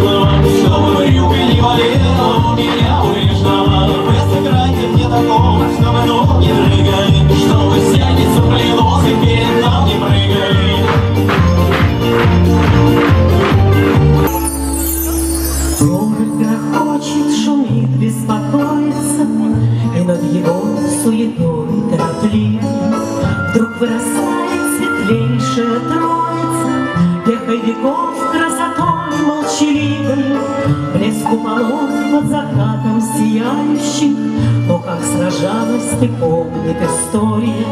нужно, чтобы любили, меня улежно. Мы сыграйте мне такого, чтобы ноги дрыгали. волос под закатом сияющих, То, как сражалась, ты помнит история,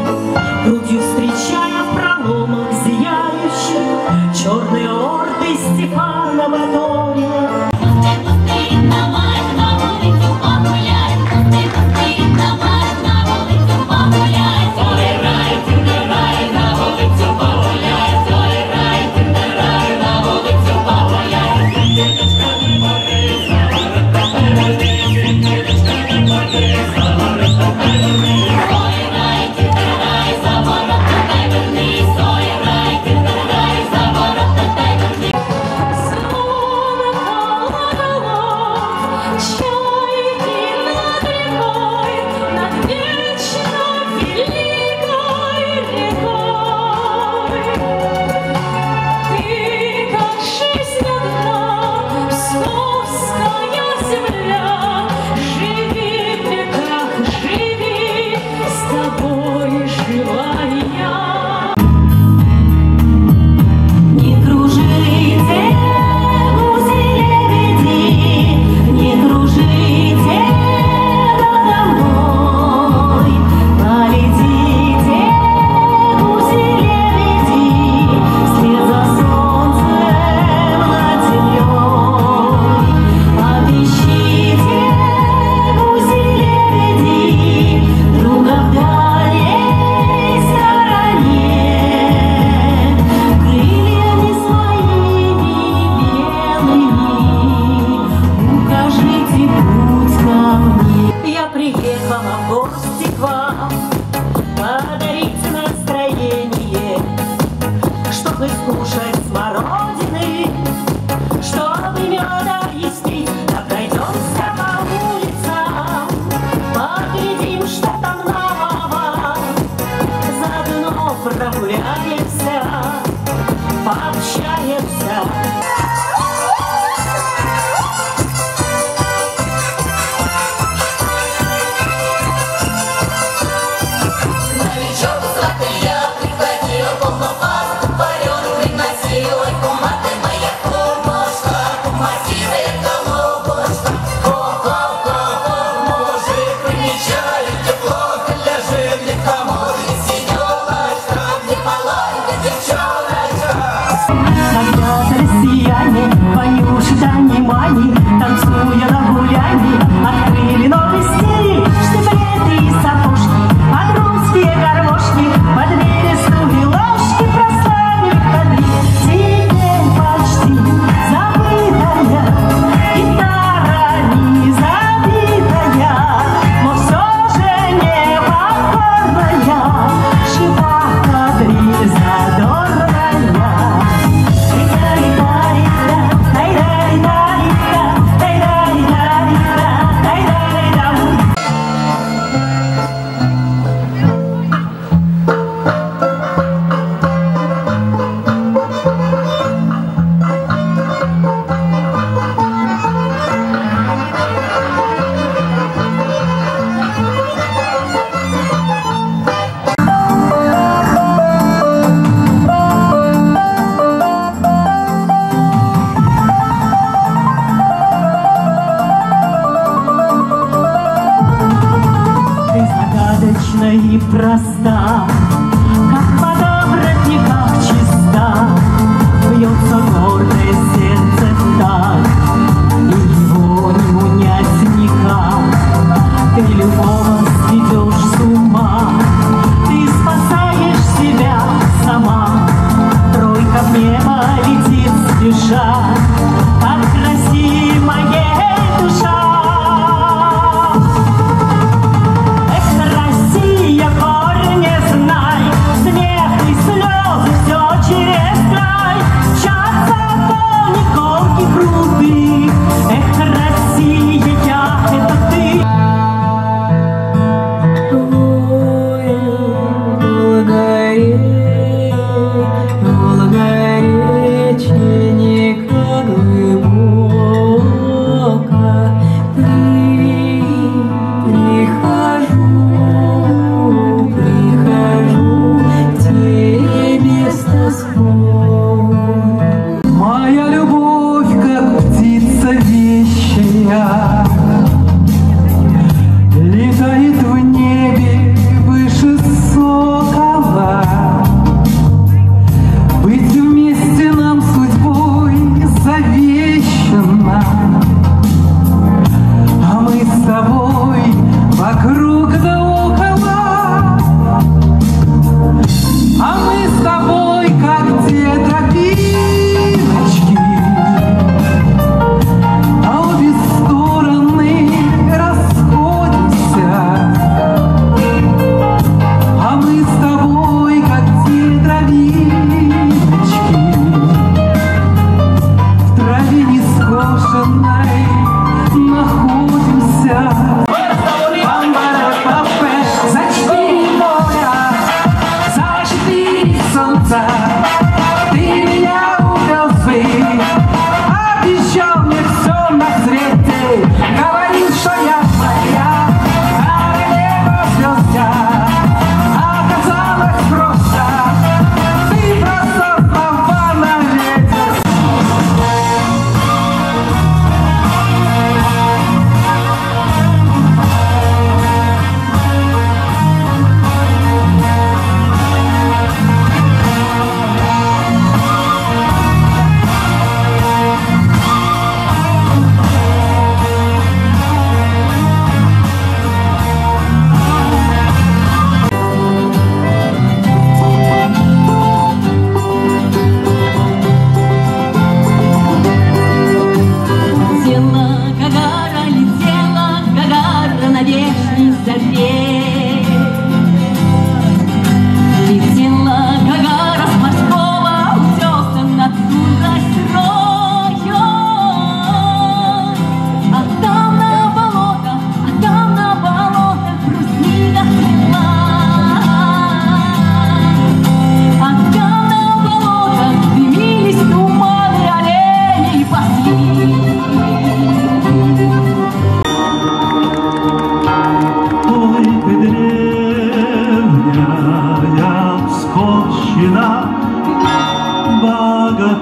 Nowych puszek smarowych raza.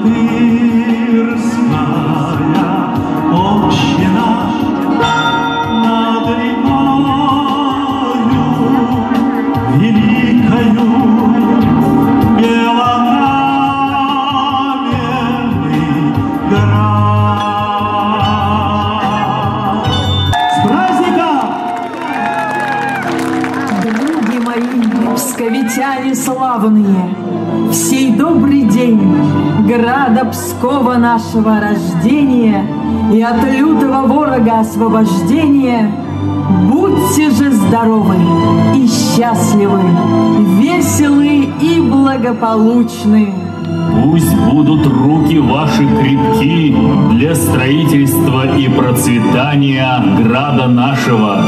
Be. нашего рождения и от лютого ворога освобождения. Будьте же здоровы и счастливы, веселы и благополучны! Пусть будут руки ваши крепки для строительства и процветания града нашего,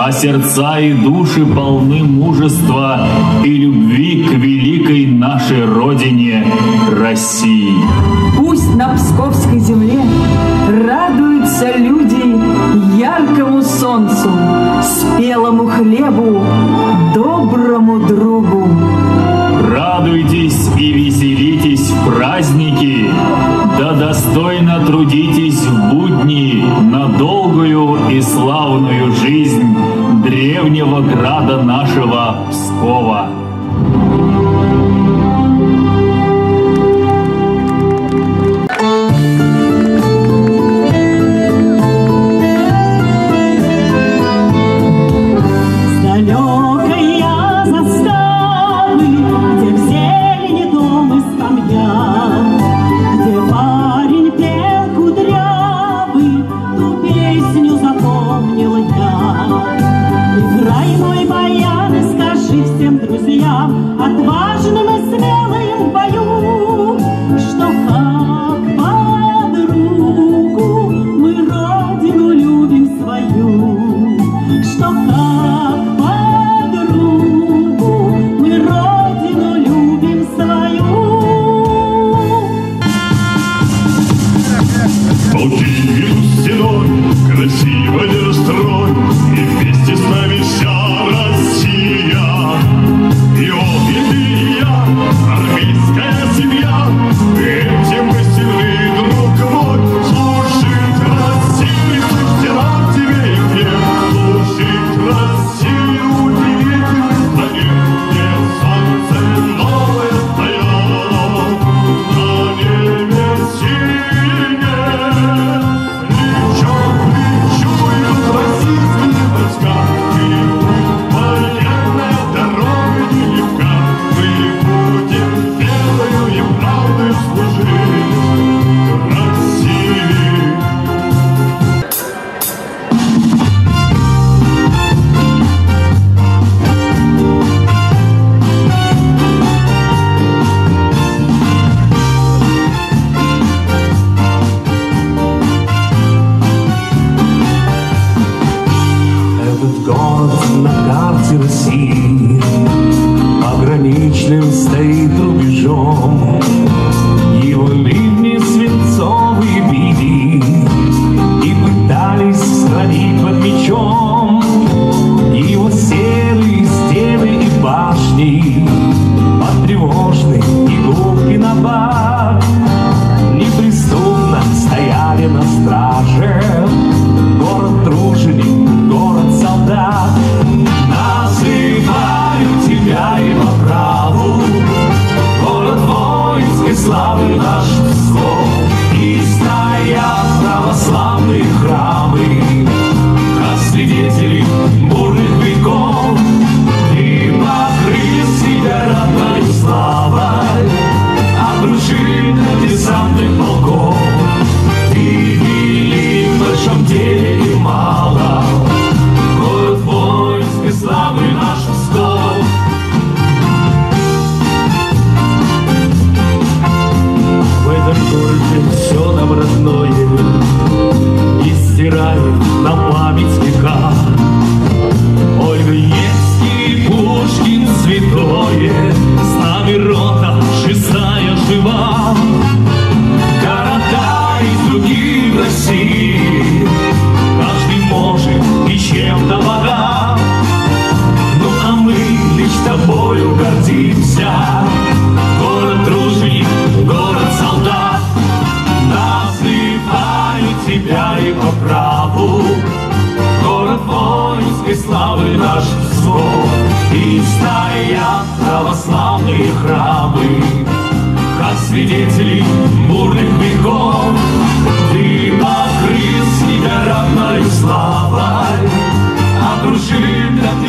а сердца и души полны мужества и любви к великой нашей Родине России. Пусть на Псковской земле радуются люди яркому солнцу, спелому хлебу, доброму другу. Радуйтесь и веселитесь! праздники, да достойно трудитесь в будни на долгую и славную жизнь древнего града нашего Пскова.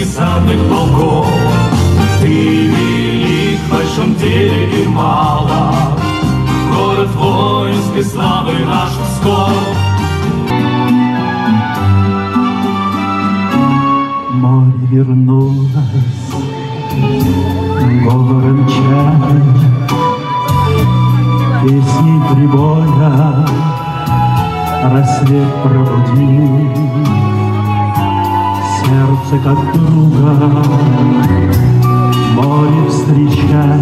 самых полков. Ты велик в большом деле и мало, Город воинской славы наш Псков. Море вернулось, горы мчали, Песни прибоя рассвет пробудил сердце как друга. Море встречает